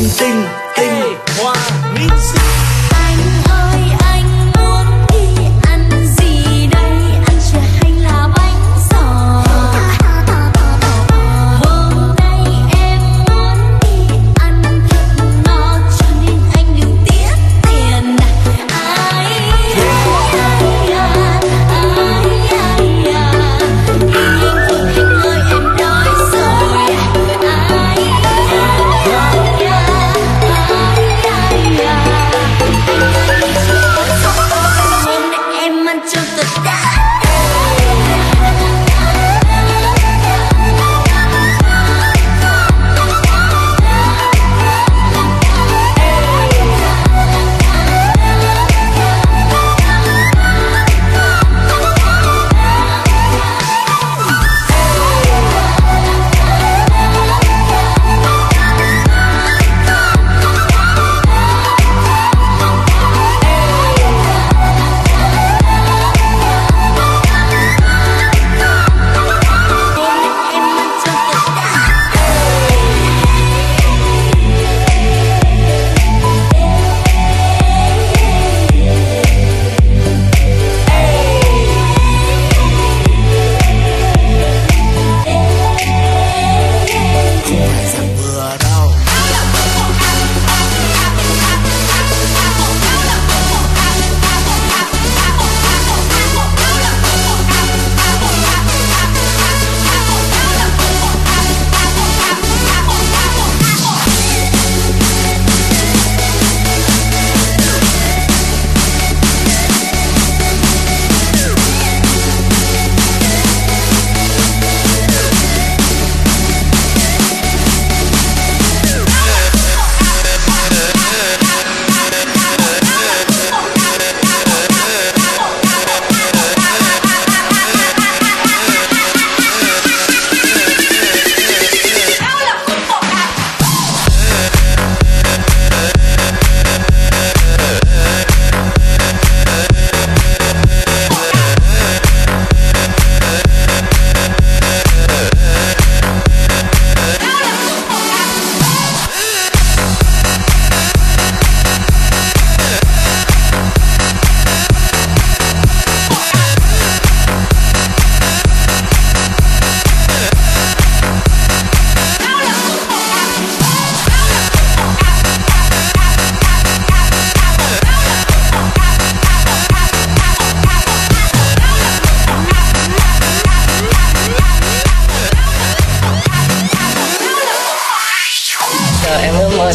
same thing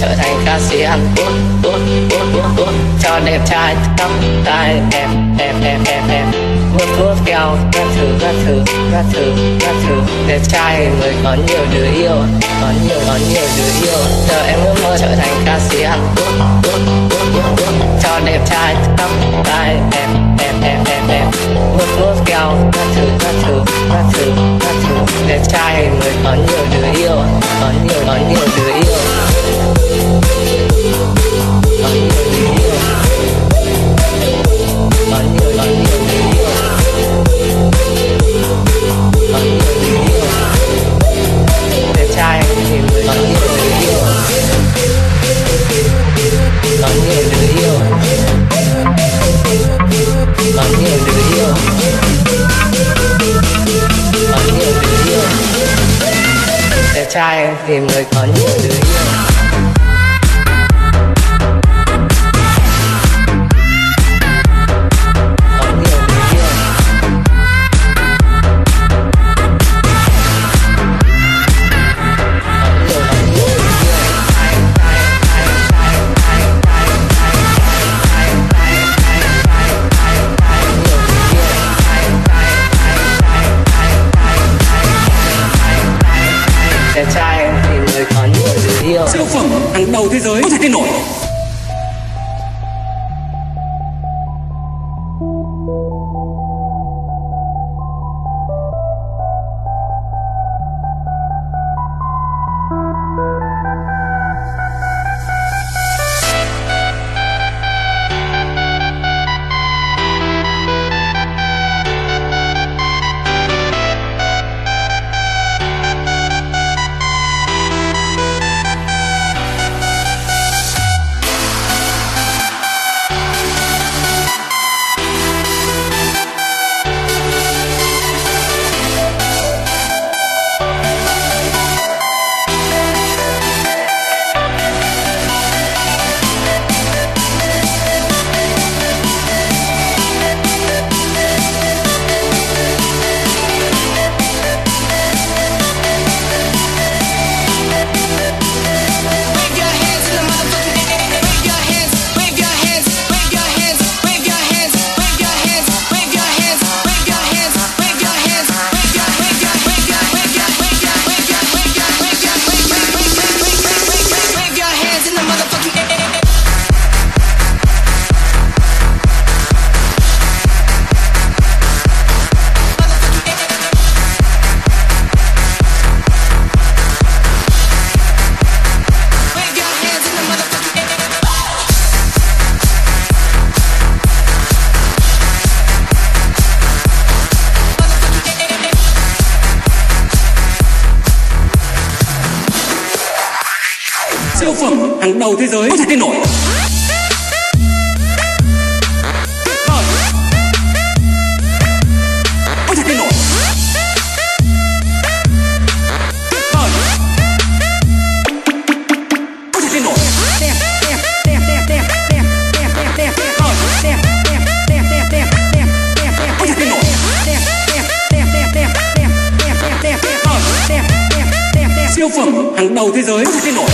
trở thành ca sĩ Hàn Quốc. Quốc Quốc Quốc Quốc cho đẹp trai tắm tai em em em em em. Vuốt vuốt keo ra thử ra thử ra thử ra thử. Đẹp trai người có nhiều đứa yêu, có nhiều có nhiều đứa yêu. Giờ em ước mơ trở thành ca sĩ Hàn Quốc. Quốc Quốc Quốc Quốc cho đẹp trai tắm tai em em em em em. Vuốt vuốt keo ra thử ra thử ra thử ra thử. Đẹp trai người có nhiều đứa yêu, có nhiều có nhiều đứa yêu trai tìm người có nhiều đứa yêu. Phẩm hàng đầu thế giới không thể tin nổi. siêu phẩm hàng đầu thế giới không thể tin nổi siêu phẩm hàng đầu thế giới cái nổi.